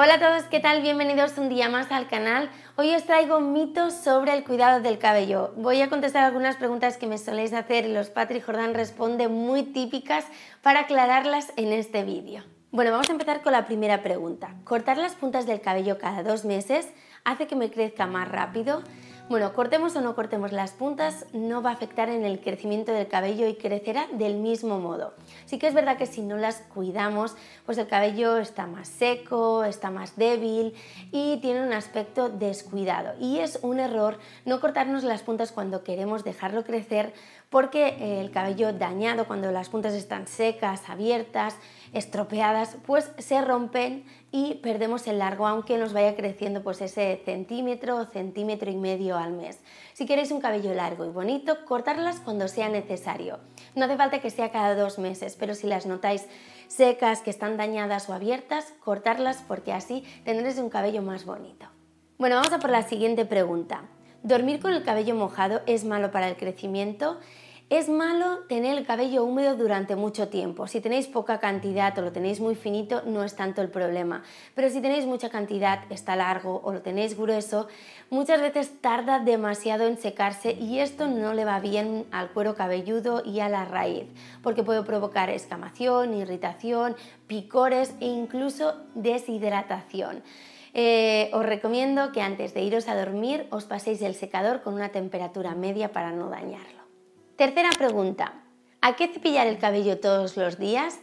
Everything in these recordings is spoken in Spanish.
Hola a todos, ¿qué tal? Bienvenidos un día más al canal. Hoy os traigo mitos sobre el cuidado del cabello. Voy a contestar algunas preguntas que me soléis hacer y los Patrick Jordan responde muy típicas para aclararlas en este vídeo. Bueno, vamos a empezar con la primera pregunta. ¿Cortar las puntas del cabello cada dos meses hace que me crezca más rápido? Bueno, cortemos o no cortemos las puntas, no va a afectar en el crecimiento del cabello y crecerá del mismo modo. Sí que es verdad que si no las cuidamos, pues el cabello está más seco, está más débil y tiene un aspecto descuidado. Y es un error no cortarnos las puntas cuando queremos dejarlo crecer porque el cabello dañado, cuando las puntas están secas, abiertas, estropeadas, pues se rompen y perdemos el largo, aunque nos vaya creciendo pues ese centímetro o centímetro y medio al mes. Si queréis un cabello largo y bonito, cortarlas cuando sea necesario. No hace falta que sea cada dos meses, pero si las notáis secas, que están dañadas o abiertas, cortarlas porque así tendréis un cabello más bonito. Bueno, vamos a por la siguiente pregunta. ¿Dormir con el cabello mojado es malo para el crecimiento? Es malo tener el cabello húmedo durante mucho tiempo. Si tenéis poca cantidad o lo tenéis muy finito, no es tanto el problema. Pero si tenéis mucha cantidad, está largo o lo tenéis grueso, muchas veces tarda demasiado en secarse y esto no le va bien al cuero cabelludo y a la raíz, porque puede provocar escamación, irritación, picores e incluso deshidratación. Eh, os recomiendo que antes de iros a dormir os paséis el secador con una temperatura media para no dañarlo. Tercera pregunta. ¿A qué cepillar el cabello todos los días?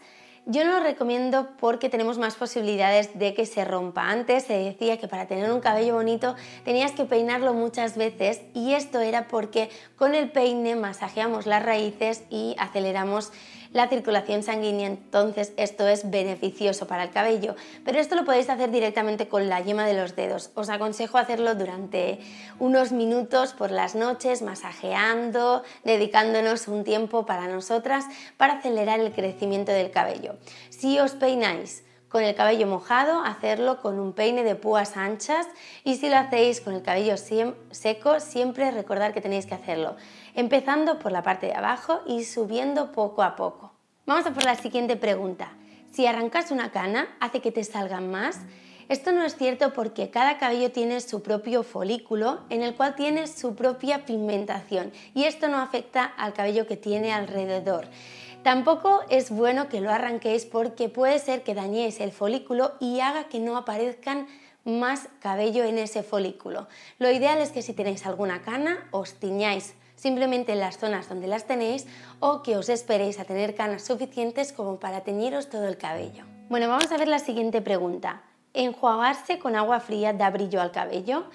Yo no lo recomiendo porque tenemos más posibilidades de que se rompa. Antes se decía que para tener un cabello bonito tenías que peinarlo muchas veces y esto era porque con el peine masajeamos las raíces y aceleramos la circulación sanguínea, entonces esto es beneficioso para el cabello. Pero esto lo podéis hacer directamente con la yema de los dedos. Os aconsejo hacerlo durante unos minutos por las noches, masajeando, dedicándonos un tiempo para nosotras para acelerar el crecimiento del cabello. Si os peináis con el cabello mojado, hacerlo con un peine de púas anchas y si lo hacéis con el cabello seco, siempre recordar que tenéis que hacerlo, empezando por la parte de abajo y subiendo poco a poco. Vamos a por la siguiente pregunta. Si arrancas una cana, ¿hace que te salgan más? Esto no es cierto porque cada cabello tiene su propio folículo en el cual tiene su propia pigmentación y esto no afecta al cabello que tiene alrededor. Tampoco es bueno que lo arranquéis porque puede ser que dañéis el folículo y haga que no aparezcan más cabello en ese folículo. Lo ideal es que si tenéis alguna cana os tiñáis simplemente en las zonas donde las tenéis o que os esperéis a tener canas suficientes como para teñiros todo el cabello. Bueno, vamos a ver la siguiente pregunta. ¿Enjuagarse con agua fría da brillo al cabello?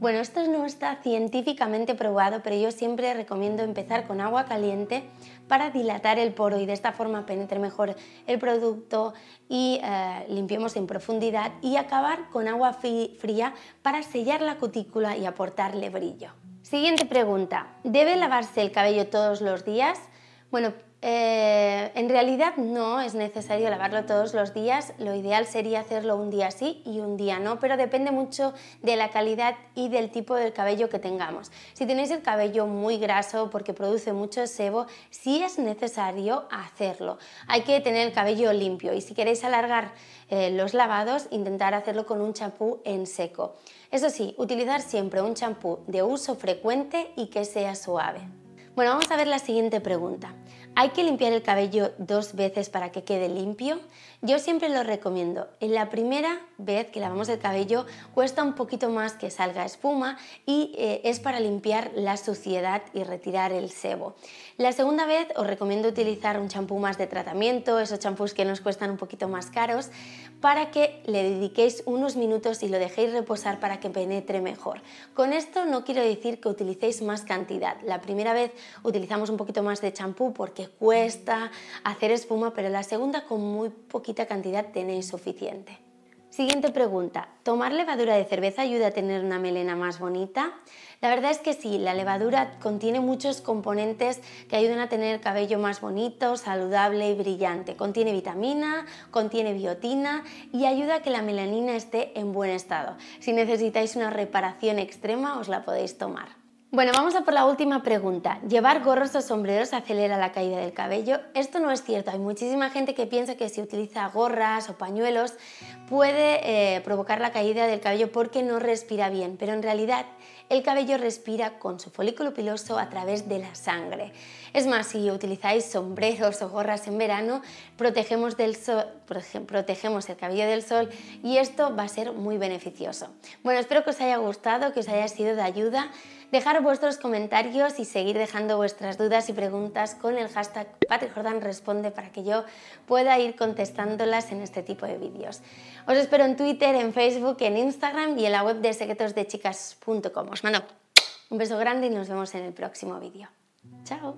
Bueno, esto no está científicamente probado, pero yo siempre recomiendo empezar con agua caliente para dilatar el poro y de esta forma penetre mejor el producto y eh, limpiemos en profundidad y acabar con agua fría para sellar la cutícula y aportarle brillo. Siguiente pregunta, ¿debe lavarse el cabello todos los días? Bueno, eh, en realidad no es necesario lavarlo todos los días, lo ideal sería hacerlo un día sí y un día no, pero depende mucho de la calidad y del tipo de cabello que tengamos. Si tenéis el cabello muy graso porque produce mucho sebo, sí es necesario hacerlo. Hay que tener el cabello limpio y si queréis alargar eh, los lavados, intentar hacerlo con un champú en seco. Eso sí, utilizar siempre un champú de uso frecuente y que sea suave. Bueno, vamos a ver la siguiente pregunta. ¿Hay que limpiar el cabello dos veces para que quede limpio? Yo siempre lo recomiendo. En la primera vez que lavamos el cabello cuesta un poquito más que salga espuma y eh, es para limpiar la suciedad y retirar el sebo. La segunda vez os recomiendo utilizar un champú más de tratamiento, esos champús que nos cuestan un poquito más caros, para que le dediquéis unos minutos y lo dejéis reposar para que penetre mejor. Con esto no quiero decir que utilicéis más cantidad. La primera vez utilizamos un poquito más de champú porque cuesta hacer espuma, pero la segunda con muy poquita cantidad tenéis suficiente. Siguiente pregunta, ¿tomar levadura de cerveza ayuda a tener una melena más bonita? La verdad es que sí, la levadura contiene muchos componentes que ayudan a tener el cabello más bonito, saludable y brillante. Contiene vitamina, contiene biotina y ayuda a que la melanina esté en buen estado. Si necesitáis una reparación extrema os la podéis tomar. Bueno, vamos a por la última pregunta. ¿Llevar gorros o sombreros acelera la caída del cabello? Esto no es cierto. Hay muchísima gente que piensa que si utiliza gorras o pañuelos puede eh, provocar la caída del cabello porque no respira bien, pero en realidad el cabello respira con su folículo piloso a través de la sangre. Es más, si utilizáis sombreros o gorras en verano, protegemos, del sol, el cabello del sol y esto va a ser muy beneficioso. Bueno, espero que os haya gustado, que os haya sido de ayuda. Dejar vuestros comentarios y seguir dejando vuestras dudas y preguntas con el hashtag Responde para que yo pueda ir contestándolas en este tipo de vídeos. Os espero en Twitter, en Facebook, en Instagram y en la web de secretosdechicas.com. Os mando un beso grande y nos vemos en el próximo vídeo. Chao.